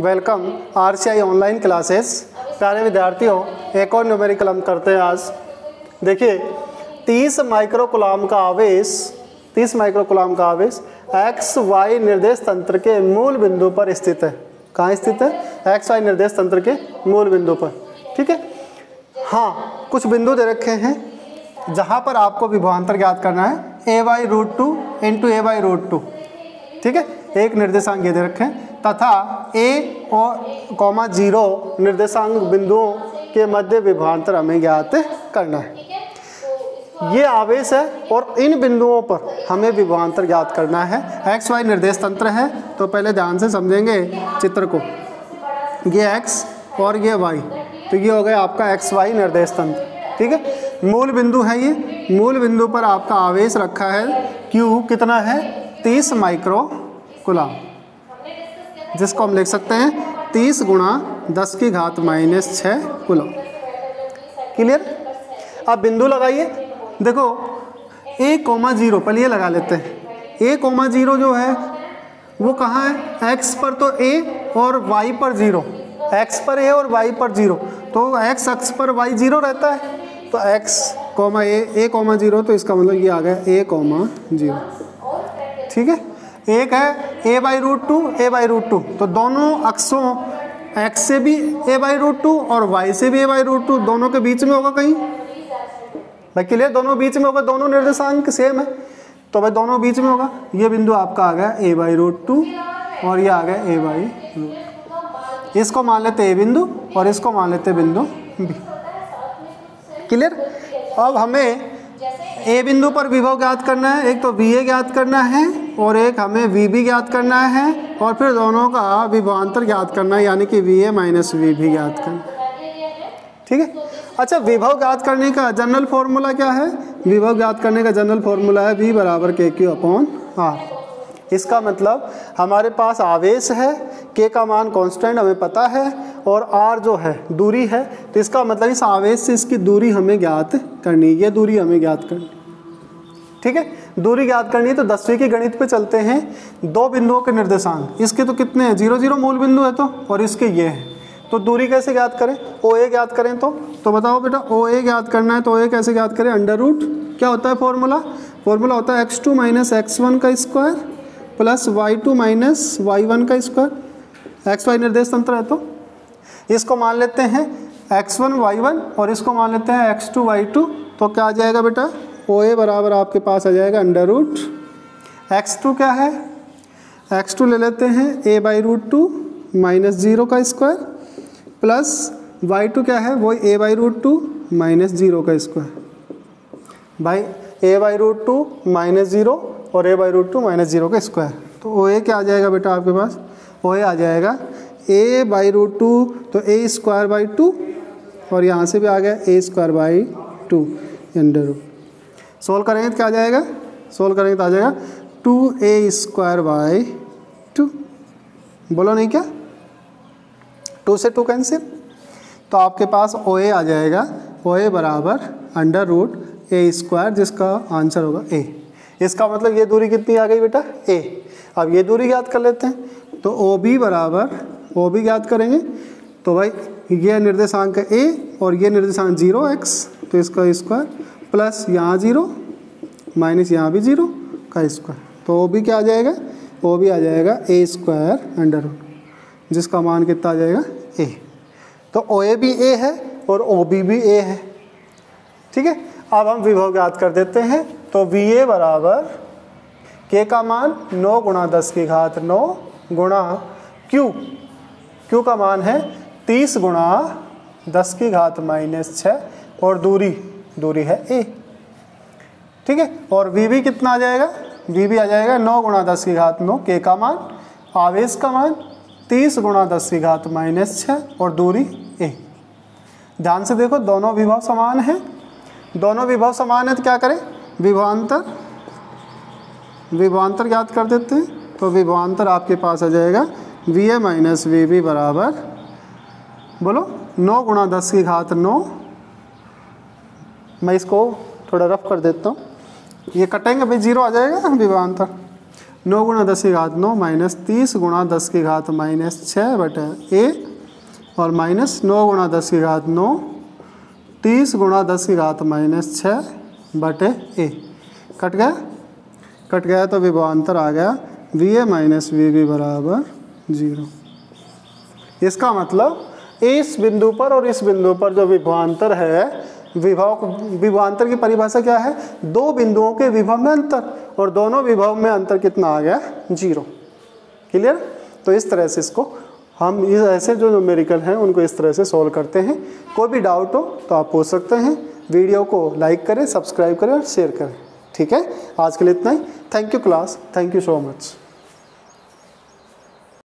Welcome R C I online classes प्यारे विद्यार्थियों, एक और न्यूमेरिकल हम करते हैं आज। देखिए 30 माइक्रोकुलाम का आवेश 30 माइक्रोकुलाम का आवेश एक्स वाई निर्देश तंत्र के मूल बिंदु पर स्थित है। कहाँ स्थित है? एक्स वाई निर्देश तंत्र के मूल बिंदु पर। ठीक है? हाँ कुछ बिंदु दे रखे हैं, जहाँ पर आपको विभवांतर ज्ञात करना है। A Y root two into A Y root two ठीक है? एक निर्देशांक ये दे रखे हैं। तथा ए और कॉमा ज़ीरो निर्देशांक बिंदुओं के मध्य विभवांतर हमें ज्ञात करना है। ये आवेश है और इन बिंदुओं पर हमें विभवांतर ज्ञात करना है। एक्स वाई निर्देश तंत्र है तो पहले ध्यान से समझेंगे चित्र को। ये एक्स और ये वाई तो ये हो गया आपका एक्स वाई निर्देश तंत्र, ठीक है? मूल बिंदु है ये। मूल बिंदु पर आपका आवेश रखा है क्यू कितना है? तीस माइक्रो कुलाम जिसको हम लिख सकते हैं तीस गुणा दस की घात माइनस छः कुलाम। क्लियर अब बिंदु लगाइए। देखो ए कोमा ज़ीरो पर ये लगा लेते हैं। ए कोमा ज़ीरो जो है, वो कहाँ है? एक्स पर तो ए और वाई पर ज़ीरो एक्स पर ए और वाई पर ज़ीरो तो एक्स अक्ष पर वाई ज़ीरो रहता है। तो X comma A A comma zero तो इसका मतलब ये आ गया ए कोमा ज़ीरो ठीक है? एक है A by root two A by root two तो दोनों अक्षों एक्स से भी ए बाई रूट टू और वाई से भी ए बाई रूट टू दोनों के बीच में होगा कहीं? भाई क्लियर दोनों बीच में होगा, दोनों निर्देशांक सेम है। तो भाई दोनों बीच में होगा। ये बिंदु आपका आ गया ए बाई रूट टू और ये आ गया ए बाई रूट इसको मान लेते ए बिंदु और इसको मान लेते बिंदु बी क्लियर अब हमें ए बिंदु पर विभव ज्ञात करना है, एक तो वी ए ज्ञात करना है और एक हमें वी बी ज्ञात करना है और फिर दोनों का विभवांतर ज्ञात करना है, यानी कि वी ए माइनस वी भी ज्ञात करना ठीक है? अच्छा विभव ज्ञात करने का जनरल फॉर्मूला क्या है? विभव ज्ञात करने का जनरल फॉर्मूला है वी बराबर के क्यू अपॉन आर इसका मतलब? हमारे पास आवेश है के का मान कांस्टेंट हमें पता है, और आर जो है, दूरी है। तो इसका मतलब इस आवेश से इसकी दूरी हमें ज्ञात करनी है। ये दूरी हमें ज्ञात करनी ठीक है? दूरी ज्ञात करनी है तो दसवीं के गणित पे चलते हैं। दो बिंदुओं के निर्देशांक। इसके तो कितने हैं? ज़ीरो ज़ीरो मूल बिंदु है तो और इसके ये हैं। तो दूरी कैसे ज्ञात करें? ओ ए ज्ञात करें तो। तो बताओ बेटा ओ ए ज्ञात करना है तो ओ ए कैसे ज्ञात करें? Under root. क्या होता है फॉर्मूला फॉर्मूला होता है X two minus X one का square plus Y two minus Y one का स्क्वायर। एक्स वाई निर्देश तंत्र है तो। इसको मान लेते हैं एक्स वन वाई वन और इसको मान लेते हैं एक्स टू वाई टू। तो क्या आ जाएगा बेटा? ओ ए बराबर आपके पास आ जाएगा अंडर रूट। एक्स टू क्या है? एक्स टू ले लेते हैं A by root two minus zero का स्क्वायर। प्लस वाई टू क्या है? वो A by root two minus zero का स्क्वायर। भाई, A by root two minus zero और A by root two minus zero का स्क्वायर तो ओ ए क्या आ जाएगा बेटा आपके पास? ओ ए आ जाएगा ए बाई रूट टू तो ए स्क्वायर बाई टू और यहाँ से भी आ गया A square by two under root solve करेंगे तो क्या आ जाएगा? सोल्व करेंगे तो आ जाएगा two A square by two बोलो नहीं क्या? टू से टू कैंसिल तो आपके पास ओ ए आ जाएगा ओ ए बराबर अंडर रूट ए स्क्वायर जिसका आंसर होगा ए इसका मतलब ये दूरी कितनी आ गई बेटा? ए अब ये दूरी ज्ञात कर लेते हैं। तो ओ बी बराबर ओ बी ज्ञात करेंगे। तो भाई, ये निर्देशांक ए और ये निर्देशांक ज़ीरो एक्स तो इसका स्क्वायर प्लस यहाँ ज़ीरो माइनस यहाँ भी ज़ीरो का स्क्वायर तो ओ बी क्या आ जाएगा? ओ बी आ जाएगा ए स्क्वायर अंडर जिसका मान कितना आ जाएगा? ए तो ओ ए भी ए है और ओ बी भी ए है। ठीक है? अब हम विभव ज्ञात कर देते हैं। तो वी ए बराबर के का मान नौ गुणा दस की घात नौ गुणा क्यू क्यू का मान है तीस गुणा दस की घात माइनस छः और दूरी दूरी है ए ठीक है? और वी भी कितना आ जाएगा? वी भी आ जाएगा नौ गुणा दस की घात नौ के का मान, आवेश का मान तीस गुणा दस की घात माइनस छः और दूरी ए ध्यान से देखो, दोनों विभव समान हैं। दोनों विभव समान है तो क्या करें? विभवांतर। विभवांतर ज्ञात कर देते हैं तो विभवांतर आपके पास आ जाएगा। V A minus V B बराबर, बोलो, नौ गुणा दस की घात नौ। मैं इसको थोड़ा रफ कर देता हूँ। ये कटेंगे भाई ज़ीरो आ जाएगा विभवांतर। नौ गुणा दस की घात नौ माइनस तीस गुणा दस की घात माइनस छः बटे ए और माइनस नौ गुणा दस की घात नौ। तीस गुणा दस की घात माइनस छः बटे ए। कट गया? कट गया तो विभवान्तर आ गया। V A minus V B बराबर ज़ीरो। इसका मतलब इस बिंदु पर और इस बिंदु पर जो विभवान्तर है, विभव विभवान्तर की परिभाषा क्या है? दो बिंदुओं के विभव में अंतर और दोनों विभव में अंतर कितना आ गया? ज़ीरो। क्लियर तो इस तरह से इसको हम इस, ऐसे जो न्यूमेरिकल हैं, उनको इस तरह से सॉल्व करते हैं। कोई भी डाउट हो तो आप पूछ सकते हैं। वीडियो को लाइक करें, सब्सक्राइब करें और शेयर करें। ठीक है? आज के लिए इतना ही। Thank you class thank you so much